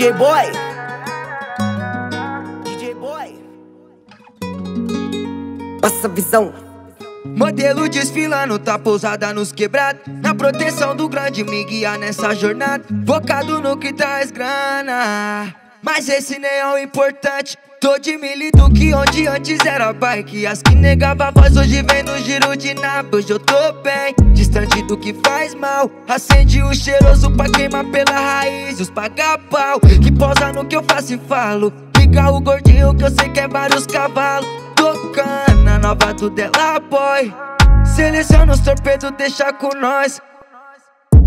DJ Boy. DJ Boy. Passa a visão. Modelo desfilando, tá pousada nos quebrados. Na proteção do grande me guiar nessa jornada. Focado no que traz grana. Mas esse nem é o importante. Tô de milito que onde antes era bike. As que negava voz hoje vem no giro de nabo Hoje eu tô bem, distante do que faz mal. Acende o cheiroso pra queimar pela raiz. Os paga pau, que posa no que eu faço e falo. Liga o gordinho que eu sei que é vários cavalos. Tocando a nova do Dela Boy. Seleciona os torpedos, deixa com nós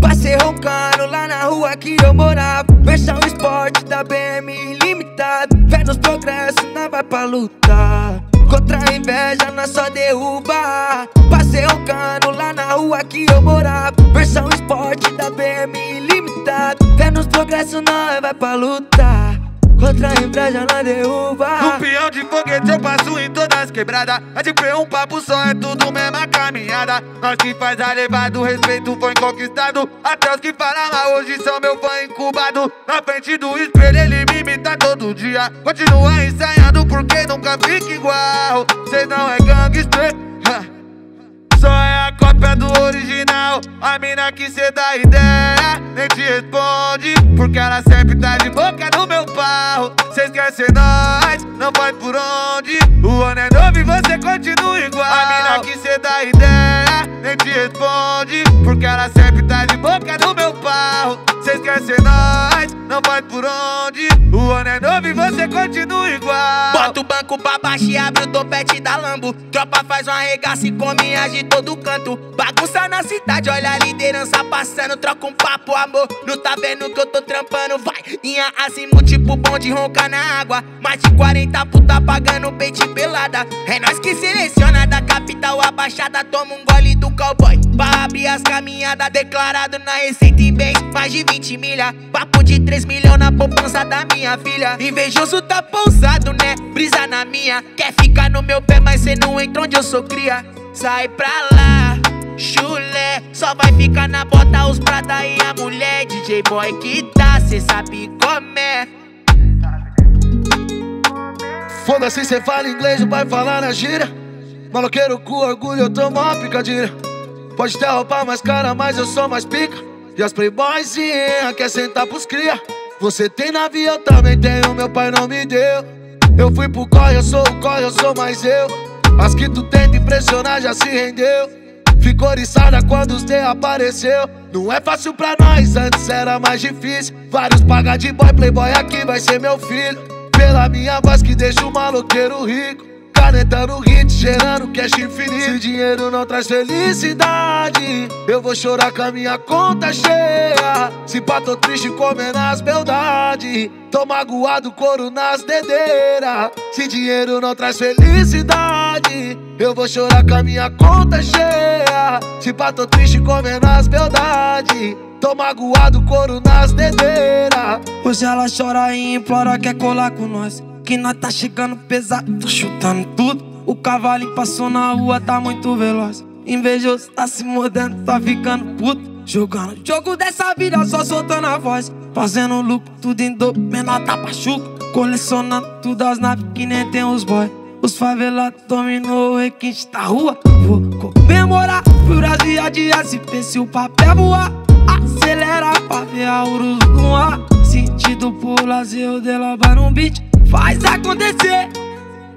Passei roncando lá na rua que eu morava. Versão esporte da BM limitado Fé nos progressos, não vai pra lutar Contra a inveja, nós só derruba. Passei roncando lá na rua que eu morava. Versão esporte da BM limitado Fé nos progressos, nós vai pra lutar Contra a inveja na derruba. No peão de foguete eu passo em todas as quebradas. A de ter um papo só, é tudo mesma caminhada. Nós que faz a levada, respeito foi conquistado. Até os que falam mal hoje são meu fã incubado. Na frente do espelho ele me imita todo dia. Continua ensaiando porque nunca fica igual. Cê não é gangster Só é a cópia do A mina que cê dá ideia Nem te responde Porque ela sempre tá de boca no meu pau Cê esquece nós, não vai por onde O ano é novo e você continua igual. A mina que cê dá ideia Nem te responde Porque ela sempre tá de boca no meu pau Cê esquece nós, não vai por onde O ano é novo e você continua igual Bota o banco pra baixo e abre o topete da Lambo. Tropa faz uma arregaça e come as de todo canto. Bagunça na cidade, olha a liderança passando. Troca um papo, amor. Não tá vendo que eu tô trampando, vai. Linha acima, tipo bonde ronca na água. Mais de 40 puta pagando peito pelada. É nós que seleciona da capital a baixada. Toma um gole do cowboy. Pra abrir as caminhadas, declarado na receita em bens. Mais de 20 milha. Papo de 3 milhões na poupança da minha filha. Invejoso tá pousado, né? Brisa na minha. Quer ficar no meu pé, mas cê não entra onde eu sou cria. Sai pra lá. Chulé, só vai ficar na bota os prata e a mulher DJ boy que tá, cê sabe como é Foda-se, cê fala inglês, vai falar na gíria. Maloqueiro com orgulho, eu tomo uma picadilha. Pode ter roupa mais cara, mas eu sou mais pica. E as playboyzinha quer sentar pros cria. Você tem navio, eu também tenho, meu pai não me deu. Eu fui pro corre, eu sou o corre, eu sou mais eu. As que tu tenta impressionar já se rendeu. Ficou oriçada quando os D apareceu. Não é fácil pra nós, antes era mais difícil. Vários paga de boy, playboy aqui vai ser meu filho. Pela minha voz que deixa o maloqueiro rico. Caneta no hit, cheirando cash infinito. Se dinheiro não traz felicidade, eu vou chorar com a minha conta cheia. Se pá, tô triste comendo as beldades. Tô magoado, couro nas dedeiras. Se dinheiro não traz felicidade, eu vou chorar com a minha conta cheia. Se pá, tô triste comendo as beldades. Tô magoado, couro nas dedeiras. Hoje ela chora e implora, quer colar com nós. Que nós tá chegando pesado, tô chutando tudo. O cavalinho passou na rua, tá muito veloz. Invejoso, tá se mordendo, tá ficando puto. Jogando jogo dessa vida, só soltando a voz. Fazendo lucro, tudo em dobro, menor tá pachuco. Colecionando tudo as naves que nem tem os boy. Os favelados dominou o requinte da rua. Vou comemorar pro de SP se o papel voar. Acelera pra ver a Urus no ar. Sentido por lazer, o dela vai no beat. Faz acontecer.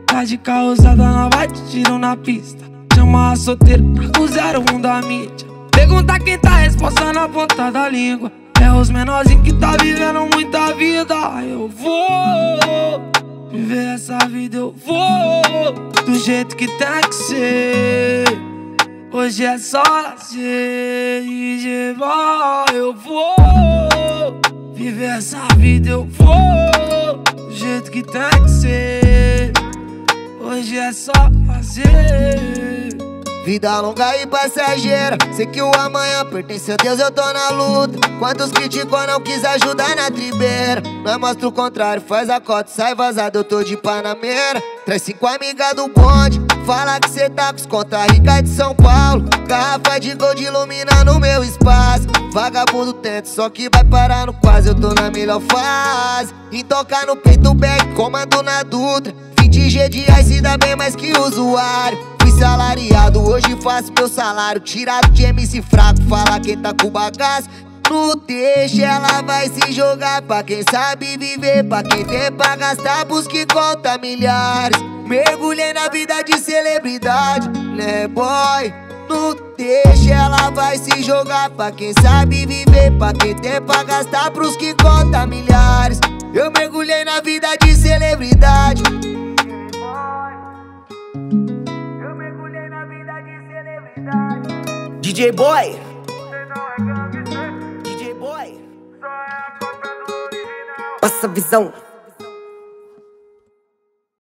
Tá de carro usada na te tiro na pista. Chama a solteira, com 01 da mídia. Pergunta quem tá resposta na ponta da língua. É os menorzinhos que tá vivendo muita vida. Eu vou viver essa vida, eu vou do jeito que tem que ser. Hoje é só lazer e boa. Eu vou viver essa vida, eu vou é só fazer. Vida longa e passageira. Sei que o amanhã pertence a Deus, eu tô na luta. Quantos criticou, não quis ajudar na tribeira. Nós mostra o contrário, faz a cota, sai vazado, eu tô de panameira. Traz cinco amigas do bonde, Fala que cê tá com os conta rica de São Paulo Garrafa de gold iluminando meu espaço Vagabundo tento, só que vai parar no quase Eu tô na melhor fase Em tocar no peito back, comando na Dutra 20 G de ice dá bem mais que usuário Fui salariado, hoje faço meu salário Tirado de MC fraco, fala quem tá com bagaço no deixa ela vai se jogar pra quem sabe viver, pra quem tem pra gastar, busque conta milhares. Mergulhei na vida de celebridade, né, boy? No deixa ela vai se jogar pra quem sabe viver, pra quem tem pra gastar, pros que conta milhares. Eu mergulhei na vida de celebridade. DJ Boy. DJ Boy. Passa visão.